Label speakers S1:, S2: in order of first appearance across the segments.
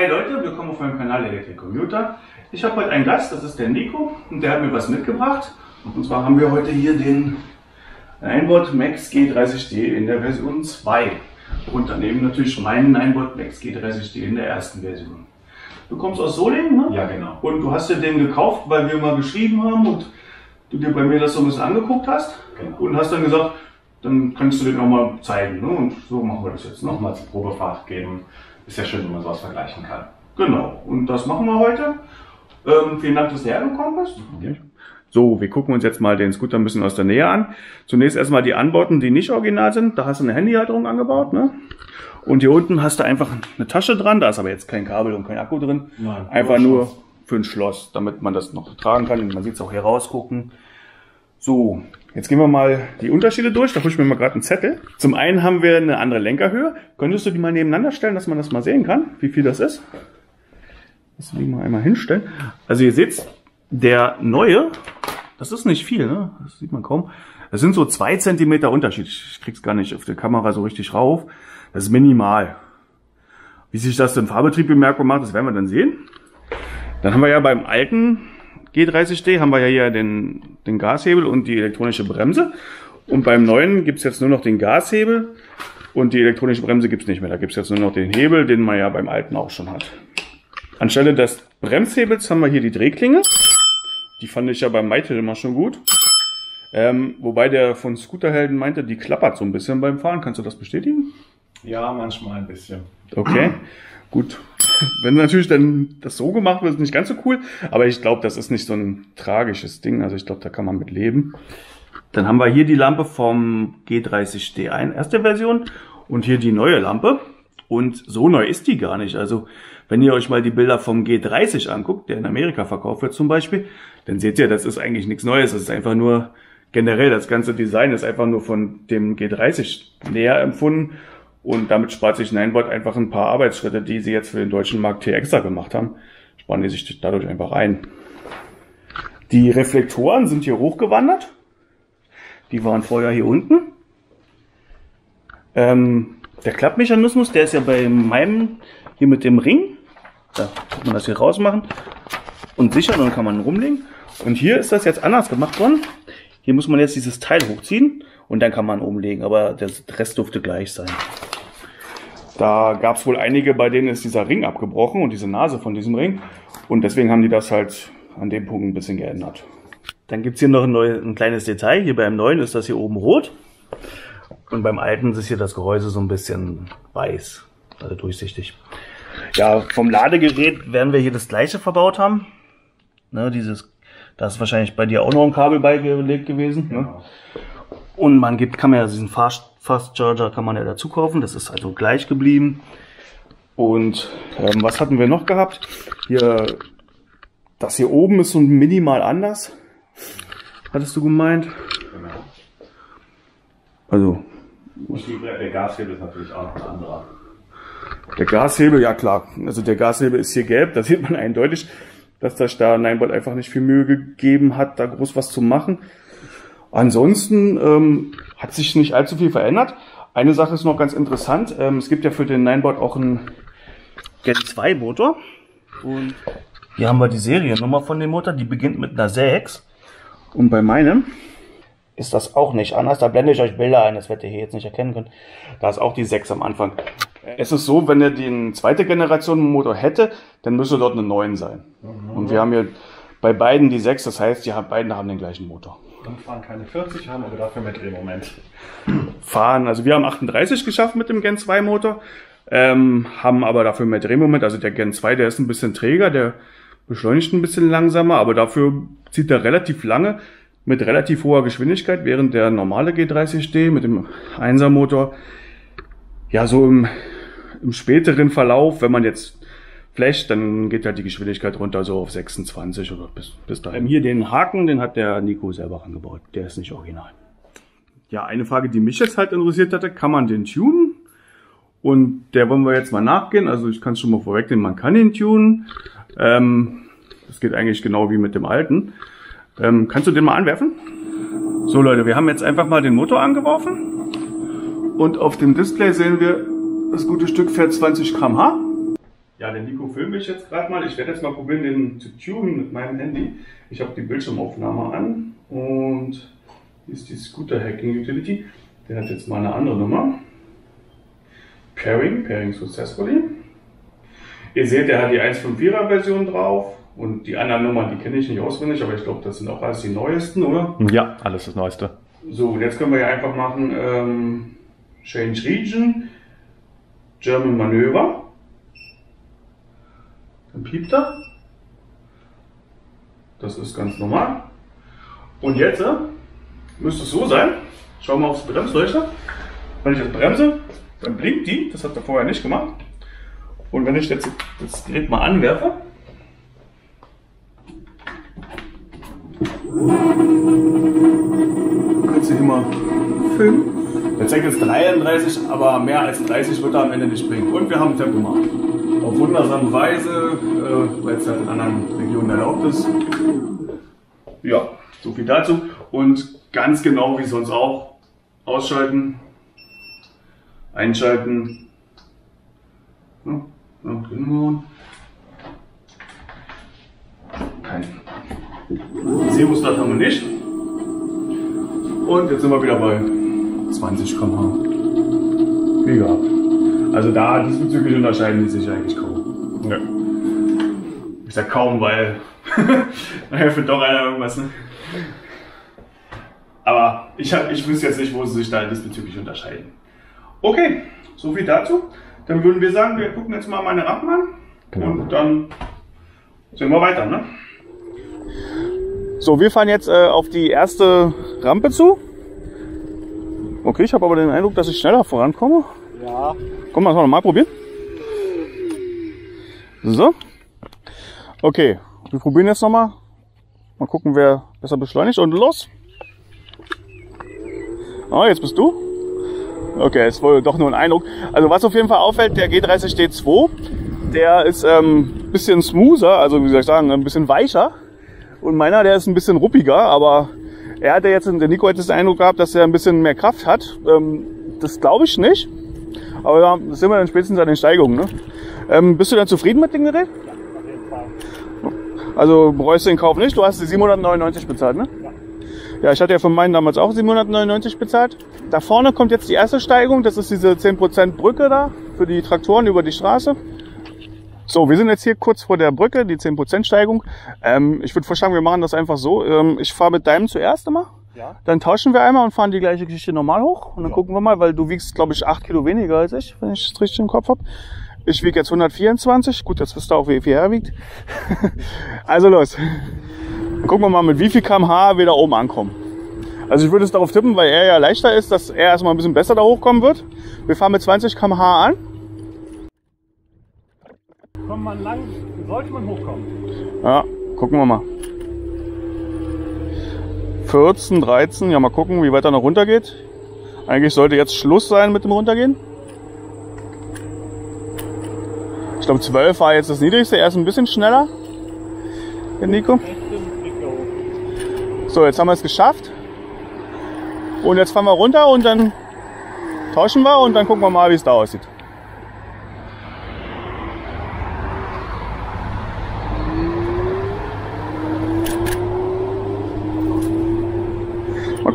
S1: Hi Leute, willkommen auf meinem Kanal Electric Computer. Ich habe heute einen Gast, das ist der Nico und der hat mir was mitgebracht. Und zwar haben wir heute hier den Ninebot Max G30D in der Version 2 und daneben natürlich meinen Ninebot Max G30D in der ersten Version. Du kommst aus Solingen, ne?
S2: Ja, genau.
S1: Und du hast dir den gekauft, weil wir mal geschrieben haben und du dir bei mir das so ein bisschen angeguckt hast
S2: Genau.
S1: und hast dann gesagt, dann kannst du den auch mal zeigen. Ne? Und so machen wir das jetzt. Ne?
S2: Nochmal zur Probefahrt geben. Ist ja schön, wenn man sowas vergleichen kann.
S1: Genau, und das machen wir heute. Ähm, vielen Dank, dass du hergekommen bist. So, wir gucken uns jetzt mal den Scooter ein bisschen aus der Nähe an. Zunächst erstmal die Anbauten, die nicht original sind. Da hast du eine Handyhalterung angebaut, ne? Und hier unten hast du einfach eine Tasche dran. Da ist aber jetzt kein Kabel und kein Akku drin.
S2: Nein,
S1: einfach
S2: nur
S1: nur
S2: Schloss.
S1: für ein Schloss, damit man das noch tragen kann. Und man sieht es auch hier rausgucken. So, jetzt gehen wir mal die Unterschiede durch. Da hole ich mir mal gerade einen Zettel. Zum einen haben wir eine andere Lenkerhöhe. Könntest du die mal nebeneinander stellen, dass man das mal sehen kann, wie viel das ist? Das will ich mal einmal hinstellen. Also ihr seht, der neue, das ist nicht viel, ne? Das sieht man kaum. Das sind so zwei Zentimeter Unterschied. Ich krieg's gar nicht auf der Kamera so richtig rauf. Das ist minimal. Wie sich das im Fahrbetrieb bemerkbar macht, das werden wir dann sehen. Dann haben wir ja beim alten G30D haben wir ja hier den, den Gashebel und die elektronische Bremse. Und beim neuen gibt's jetzt nur noch den Gashebel und die elektronische Bremse gibt's nicht mehr. Da gibt's jetzt nur noch den Hebel, den man ja beim alten auch schon hat. Anstelle des Bremshebels haben wir hier die Drehklinge. Die fand ich ja beim Meitel immer schon gut. Ähm, wobei der von Scooterhelden meinte, die klappert so ein bisschen beim Fahren. Kannst du das bestätigen?
S2: Ja, manchmal ein bisschen.
S1: Okay, gut. Wenn natürlich dann das so gemacht wird, ist nicht ganz so cool. Aber ich glaube, das ist nicht so ein tragisches Ding. Also ich glaube, da kann man mit leben. Dann haben wir hier die Lampe vom G30D1, erste Version. Und hier die neue Lampe. Und so neu ist die gar nicht. Also wenn ihr euch mal die Bilder vom G30 anguckt, der in Amerika verkauft wird zum Beispiel, dann seht ihr, das ist eigentlich nichts Neues. Das ist einfach nur generell, das ganze Design ist einfach nur von dem G30 näher empfunden. Und damit spart sich Ninebot einfach ein paar Arbeitsschritte, die sie jetzt für den deutschen Markt hier extra gemacht haben. Sparen die sich dadurch einfach ein. Die Reflektoren sind hier hochgewandert. Die waren vorher hier unten. Ähm, der Klappmechanismus, der ist ja bei meinem hier mit dem Ring. Da kann man das hier rausmachen und sichern und dann kann man rumlegen. Und hier ist das jetzt anders gemacht worden. Hier muss man jetzt dieses Teil hochziehen und dann kann man umlegen, aber der Rest dürfte gleich sein. Da gab es wohl einige, bei denen ist dieser Ring abgebrochen und diese Nase von diesem Ring. Und deswegen haben die das halt an dem Punkt ein bisschen geändert. Dann gibt's hier noch ein, neu, ein kleines Detail. Hier beim neuen ist das hier oben rot. Und beim alten ist hier das Gehäuse so ein bisschen weiß, also durchsichtig. Ja, vom Ladegerät werden wir hier das gleiche verbaut haben. Ne, dieses, da ist wahrscheinlich bei dir auch noch ein Kabel beigelegt gewesen. Ne? Und man gibt, kann man ja diesen Fast, Fast Charger kann man ja dazu kaufen. Das ist also gleich geblieben. Und ähm, was hatten wir noch gehabt? Hier, das hier oben ist so minimal anders. Hattest du gemeint?
S2: Genau.
S1: Also
S2: Und die, der Gashebel ist natürlich auch noch ein anderer.
S1: Der Gashebel, ja klar. Also der Gashebel ist hier gelb. Da sieht man eindeutig, dass das da Ninebot einfach nicht viel Mühe gegeben hat, da groß was zu machen. Ansonsten ähm, hat sich nicht allzu viel verändert. Eine Sache ist noch ganz interessant. Ähm, es gibt ja für den Ninebot auch einen Gen 2 Motor. Und hier haben wir die Seriennummer von dem Motor. Die beginnt mit einer 6. Und bei meinem ist das auch nicht anders. Da blende ich euch Bilder ein, das werdet ihr hier jetzt nicht erkennen können. Da ist auch die 6 am Anfang. Es ist so, wenn er den zweite Generation Motor hätte, dann müsste dort eine 9 sein. Und wir haben hier bei beiden die 6, das heißt, die beiden haben den gleichen Motor.
S2: Und fahren keine 40, haben aber dafür mehr Drehmoment.
S1: Fahren, also wir haben 38 geschafft mit dem Gen 2 Motor, ähm, haben aber dafür mehr Drehmoment. Also der Gen 2, der ist ein bisschen träger, der beschleunigt ein bisschen langsamer, aber dafür zieht er relativ lange mit relativ hoher Geschwindigkeit, während der normale G30D mit dem 1er Motor ja so im, im späteren Verlauf, wenn man jetzt flasht, dann geht halt die Geschwindigkeit runter so auf 26 oder bis, bis dahin. Hier den Haken, den hat der Nico selber angebaut. Der ist nicht original. Ja, eine Frage, die mich jetzt halt interessiert hatte, kann man den tunen? Und der wollen wir jetzt mal nachgehen. Also ich kann es schon mal vorwegnehmen, man kann ihn tunen. Ähm, das geht eigentlich genau wie mit dem alten. Ähm, kannst du den mal anwerfen? So Leute, wir haben jetzt einfach mal den Motor angeworfen. Und auf dem Display sehen wir, das gute Stück fährt 20 km/h.
S3: Ja, den Nico filme ich jetzt gerade mal. Ich werde jetzt mal probieren, den zu tunen mit meinem Handy. Ich habe die Bildschirmaufnahme an und hier ist die Scooter Hacking Utility. Der hat jetzt mal eine andere Nummer. Pairing, Pairing Successfully. Ihr seht, der hat die 1.5.4er Version drauf und die anderen Nummern, die kenne ich nicht auswendig, aber ich glaube, das sind auch alles die neuesten, oder?
S2: Ja, alles das Neueste.
S3: So, und jetzt können wir ja einfach machen ähm, Change Region, German Manöver. Dann piept er. Das ist ganz normal. Und jetzt äh, müsste es so sein. Schauen wir aufs Bremsleuchter. Wenn ich jetzt bremse, dann blinkt die. Das hat er vorher nicht gemacht. Und wenn ich jetzt das Gerät mal anwerfe, kannst du immer filmen. Der zeigt jetzt 33, aber mehr als 30 wird er am Ende nicht bringen. Und wir haben Tempomat. Auf wundersame Weise, äh, weil es halt in anderen Regionen erlaubt ist. Ja, so viel dazu. Und ganz genau wie sonst auch, ausschalten, einschalten. Ja, ja, machen. Kein Seemusstart haben wir nicht. Und jetzt sind wir wieder bei 20 km/h. Wie. Also da diesbezüglich unterscheiden die sich eigentlich kaum. Ja. Ich sag kaum, weil nachher findet doch einer irgendwas. Ne? Aber ich, hab, ich wüsste jetzt nicht, wo sie sich da diesbezüglich unterscheiden. Okay, so viel dazu. Dann würden wir sagen, wir gucken jetzt mal meine Rampen an.
S2: Genau.
S3: Und dann sehen wir weiter. Ne?
S1: So, wir fahren jetzt äh, auf die erste Rampe zu. Okay, ich habe aber den Eindruck, dass ich schneller vorankomme.
S4: Ja.
S1: Komm, mal mal probieren. So. Okay, wir probieren jetzt nochmal. Mal gucken, wer besser beschleunigt. Und los. Oh, jetzt bist du. Okay, ist wohl doch nur ein Eindruck. Also was auf jeden Fall auffällt, der G30 D2, der ist ähm, bisschen smoother, also wie soll ich sagen, ein bisschen weicher. Und meiner, der ist ein bisschen ruppiger, aber er hatte jetzt, der Nico hat jetzt den Eindruck gehabt, dass er ein bisschen mehr Kraft hat. Ähm, das glaube ich nicht. Aber da sind wir dann spätestens an den Steigungen. Ne? Ähm, bist du dann zufrieden mit dem Gerät?
S4: Auf jeden Fall.
S1: Also bereust du den Kauf nicht? Du hast die 799 bezahlt, ne? Ja, ich hatte ja von meinen damals auch 799 bezahlt. Da vorne kommt jetzt die erste Steigung. Das ist diese 10% Brücke da für die Traktoren über die Straße. So, wir sind jetzt hier kurz vor der Brücke, die 10% Steigung. Ähm, ich würde vorschlagen, wir machen das einfach so. Ähm, ich fahre mit deinem zuerst immer.
S4: Ja.
S1: Dann tauschen wir einmal und fahren die gleiche Geschichte normal hoch. Und dann gucken wir mal, weil du wiegst, glaube ich, 8 Kilo weniger als ich, wenn ich es richtig im Kopf habe. Ich wiege jetzt 124. Gut, jetzt wisst ihr auch, wie viel er wiegt. also los. Dann gucken wir mal, mit wie viel kmh wir da oben ankommen. Also ich würde es darauf tippen, weil er ja leichter ist, dass er erstmal ein bisschen besser da hochkommen wird. Wir fahren mit 20 kmh an.
S4: Kommt man lang, sollte man hochkommen.
S1: Ja, gucken wir mal. 14, 13, ja mal gucken, wie weit er noch runter geht. Eigentlich sollte jetzt Schluss sein mit dem Runtergehen. Ich glaube 12 war jetzt das niedrigste, er ist ein bisschen schneller. Der Nico. So, jetzt haben wir es geschafft. Und jetzt fahren wir runter und dann tauschen wir und dann gucken wir mal, wie es da aussieht.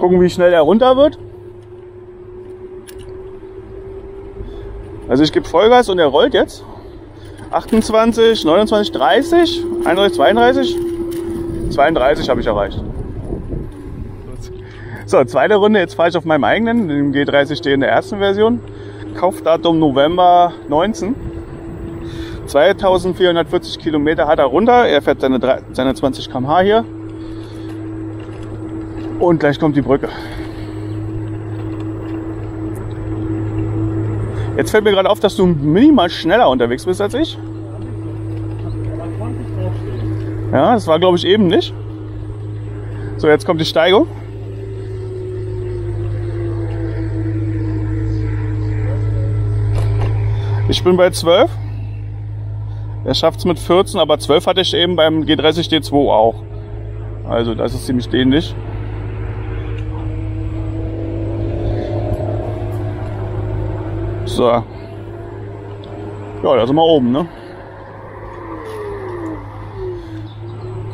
S1: Gucken, wie schnell er runter wird. Also ich gebe Vollgas und er rollt jetzt. 28, 29, 30, 31, 32. 32 habe ich erreicht. So, zweite Runde. Jetzt fahre ich auf meinem eigenen, dem G30D in der ersten Version. Kaufdatum November 19. 2440 Kilometer hat er runter. Er fährt seine, drei- seine 20 km/h hier. Und gleich kommt die Brücke. Jetzt fällt mir gerade auf, dass du minimal schneller unterwegs bist als ich.
S4: Aber 20 draufstehen.
S1: Ja, das war glaube ich eben nicht. So, jetzt kommt die Steigung. Ich bin bei 12. Er schafft es mit 14, aber 12 hatte ich eben beim G30 D2 auch. Also das ist ziemlich ähnlich. ist, äh, ja, da sind wir oben, ne?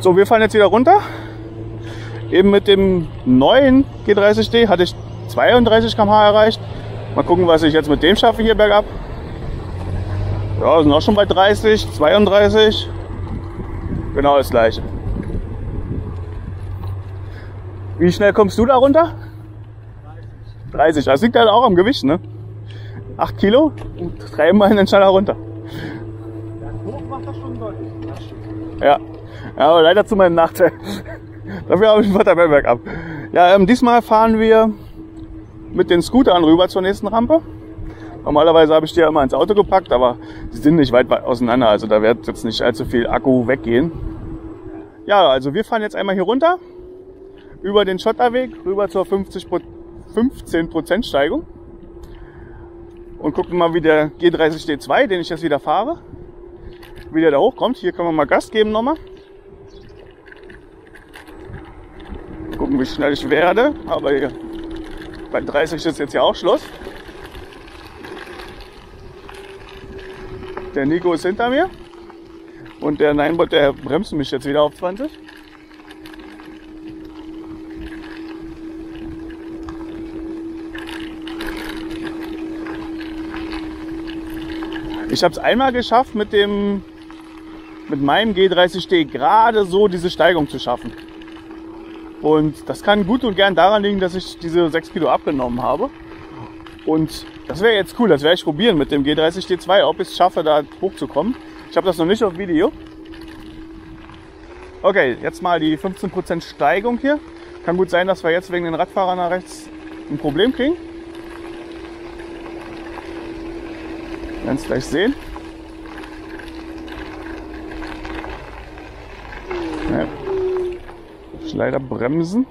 S1: So, wir fahren jetzt wieder runter. Eben mit dem neuen G30D hatte ich 32 km/h erreicht. Mal gucken, was ich jetzt mit dem schaffe hier bergab. Ja, sind auch schon bei 30, 32. Genau das gleiche. Wie schnell kommst du da runter? 30. 30. Das liegt halt auch am Gewicht, ne? 8 Kilo und treiben einen dann schneller runter.
S4: Hoch macht das schon deutlich.
S1: Ja. ja, aber leider zu meinem Nachteil. Dafür habe ich einen beim Bergab. Ja, ähm, diesmal fahren wir mit den Scootern rüber zur nächsten Rampe. Normalerweise habe ich die ja immer ins Auto gepackt, aber die sind nicht weit auseinander, also da wird jetzt nicht allzu viel Akku weggehen. Ja, also wir fahren jetzt einmal hier runter, über den Schotterweg, rüber zur 50 Pro- 15% Steigung und gucken mal, wie der G30D2, den ich jetzt wieder fahre, wie der da hochkommt. Hier können wir mal Gas geben nochmal. Gucken, wie schnell ich werde. Aber hier, bei 30 ist jetzt ja auch Schluss. Der Nico ist hinter mir. Und der Ninebot, der bremst mich jetzt wieder auf 20. Ich habe es einmal geschafft, mit dem mit meinem G30D gerade so diese Steigung zu schaffen. Und das kann gut und gern daran liegen, dass ich diese 6 Kilo abgenommen habe. Und das wäre jetzt cool, das werde ich probieren mit dem G30D2, ob ich es schaffe, da hochzukommen. Ich habe das noch nicht auf Video. Okay, jetzt mal die 15% Steigung hier. Kann gut sein, dass wir jetzt wegen den Radfahrern nach rechts ein Problem kriegen. Wir werden es gleich sehen. Ja. Ich leider bremsen.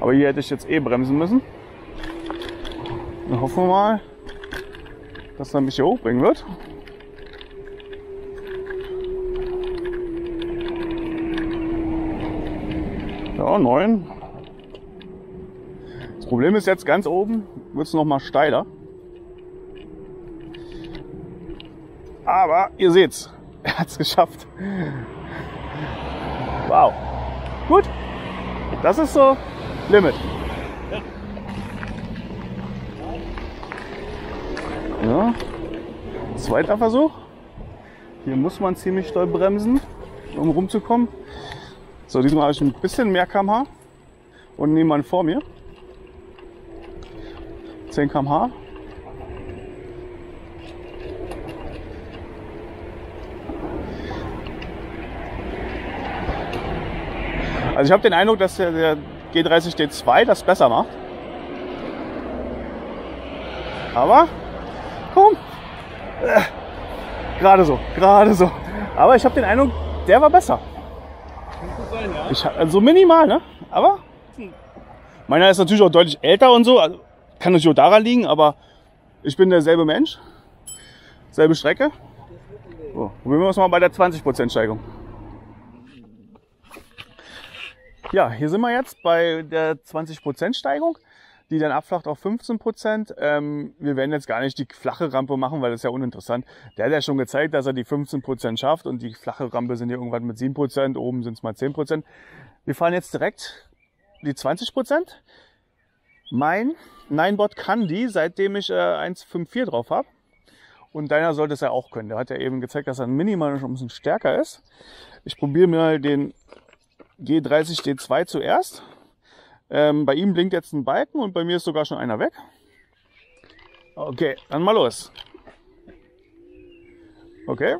S1: Aber hier hätte ich jetzt eh bremsen müssen. Dann hoffen wir mal, dass er mich hier hochbringen wird. Ja, neun. Das Problem ist jetzt ganz oben wird es noch mal steiler. Aber ihr seht's, er hat es geschafft. Wow. Gut. Das ist so Limit. Ja. Zweiter Versuch. Hier muss man ziemlich doll bremsen, um rumzukommen. So, diesmal habe ich ein bisschen mehr kmh und niemand vor mir. 10 kmh. Also ich habe den Eindruck, dass der, der G30D2 das besser macht. Aber komm, äh, gerade so, gerade so. Aber ich habe den Eindruck, der war besser.
S4: Sein, ja.
S1: Ich, also minimal, ne? Aber meiner ist natürlich auch deutlich älter und so. Also kann natürlich auch daran liegen, aber ich bin derselbe Mensch. Selbe Strecke. So, probieren wir es mal bei der 20% Steigung. Ja, hier sind wir jetzt bei der 20% Steigung, die dann abflacht auf 15%. Ähm, wir werden jetzt gar nicht die flache Rampe machen, weil das ist ja uninteressant. Der hat ja schon gezeigt, dass er die 15% schafft und die flache Rampe sind hier irgendwann mit 7%, oben sind es mal 10%. Wir fahren jetzt direkt die 20%. Mein Ninebot kann die, seitdem ich äh, 1.5.4 drauf habe. Und deiner sollte es ja auch können. Der hat ja eben gezeigt, dass er minimal schon ein bisschen stärker ist. Ich probiere mal den G30D2 zuerst. Ähm, bei ihm blinkt jetzt ein Balken und bei mir ist sogar schon einer weg. Okay, dann mal los. Okay.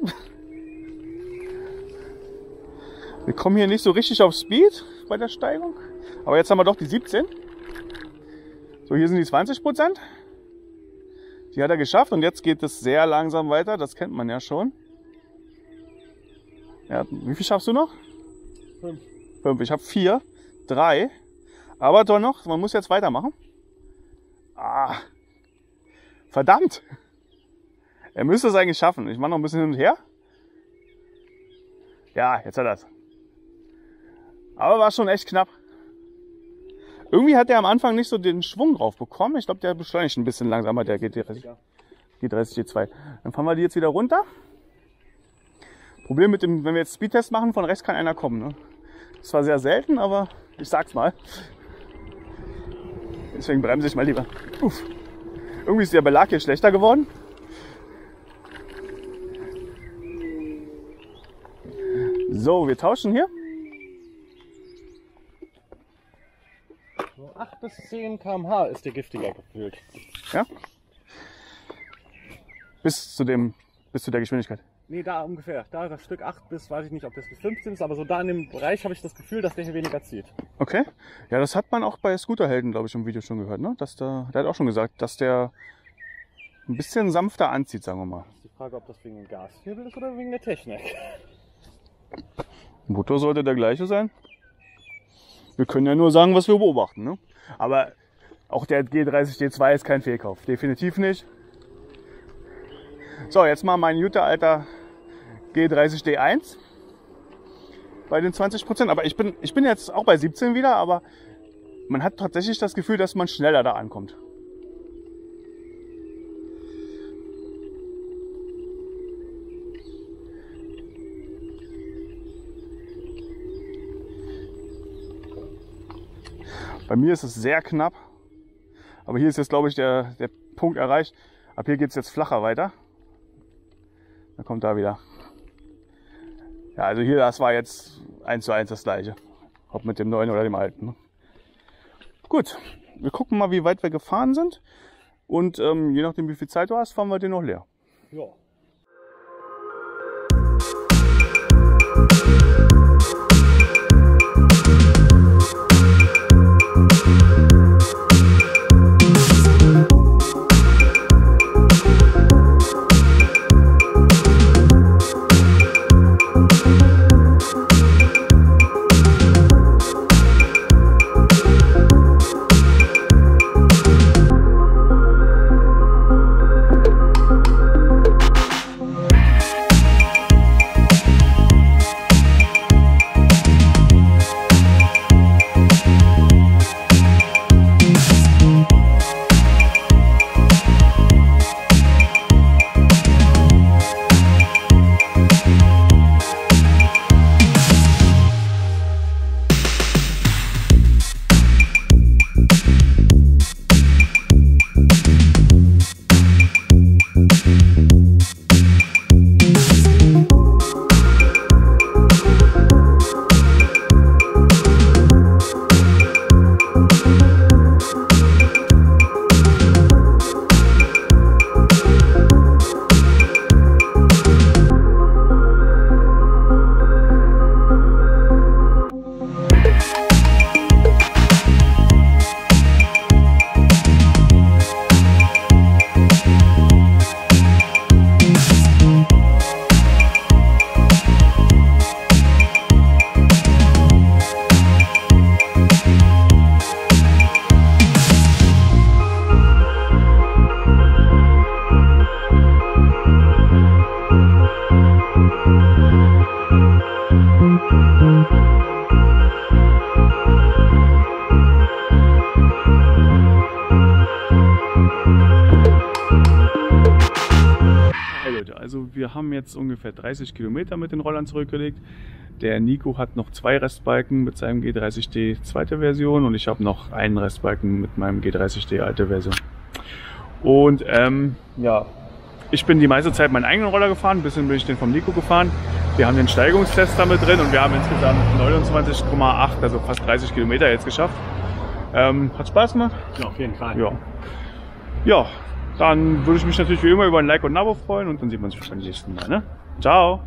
S1: Wir kommen hier nicht so richtig auf Speed bei der Steigung. Aber jetzt haben wir doch die 17. So, hier sind die 20 Prozent. Die hat er geschafft und jetzt geht es sehr langsam weiter. Das kennt man ja schon. Ja, wie viel schaffst du noch?
S4: Fünf.
S1: Fünf. Ich habe vier, drei. Aber doch noch, man muss jetzt weitermachen. Ah, verdammt. Er müsste es eigentlich schaffen. Ich mache noch ein bisschen hin und her. Ja, jetzt hat er es. Aber war schon echt knapp. Irgendwie hat er am Anfang nicht so den Schwung drauf bekommen. Ich glaube, der beschleunigt ein bisschen langsamer, der G30, G30 G2. Dann fahren wir die jetzt wieder runter. Problem mit dem, wenn wir jetzt Speedtest machen, von rechts kann einer kommen. Ne? Das war sehr selten, aber ich sag's mal. Deswegen bremse ich mal lieber. Uff. Irgendwie ist der Belag hier schlechter geworden. So, wir tauschen hier.
S4: So 8 bis 10 km/h ist der giftiger gefühlt.
S1: Ja. Bis zu dem, bis zu der Geschwindigkeit.
S4: Nee, da ungefähr. Da das Stück 8 bis, weiß ich nicht, ob das bis 15 ist, aber so da in dem Bereich habe ich das Gefühl, dass der hier weniger zieht.
S1: Okay. Ja, das hat man auch bei Scooterhelden, glaube ich, im Video schon gehört, ne? Dass der, der hat auch schon gesagt, dass der ein bisschen sanfter anzieht, sagen wir mal.
S4: Ist die Frage, ob das wegen dem Gashebel ist oder wegen der Technik.
S1: Motor sollte der gleiche sein. Wir können ja nur sagen, was wir beobachten. Ne? Aber auch der G30 D2 ist kein Fehlkauf. Definitiv nicht. So, jetzt mal mein Jutta alter G30 D1 bei den 20%. Aber ich bin, ich bin jetzt auch bei 17 wieder, aber man hat tatsächlich das Gefühl, dass man schneller da ankommt. Bei mir ist es sehr knapp. Aber hier ist jetzt, glaube ich, der, der Punkt erreicht. Ab hier geht es jetzt flacher weiter. Dann kommt da wieder. Ja, also hier, das war jetzt eins zu eins das gleiche. Ob mit dem neuen oder dem alten. ne? Gut, wir gucken mal, wie weit wir gefahren sind. Und ähm, je nachdem, wie viel Zeit du hast, fahren wir den noch leer.
S4: Ja.
S1: Leute, also wir haben jetzt ungefähr 30 Kilometer mit den Rollern zurückgelegt. Der Nico hat noch zwei Restbalken mit seinem G30D zweite Version und ich habe noch einen Restbalken mit meinem G30D alte Version. Und ähm, ja, ich bin die meiste Zeit meinen eigenen Roller gefahren, ein bisschen bin ich den vom Nico gefahren. Wir haben den Steigungstest damit drin und wir haben insgesamt 29,8, also fast 30 Kilometer jetzt geschafft. Ähm, hat Spaß gemacht?
S4: Ja, auf jeden Fall.
S1: Ja. Ja, dann würde ich mich natürlich wie immer über ein Like und ein Abo freuen und dann sieht man sich beim nächsten Mal. Ne? Ciao.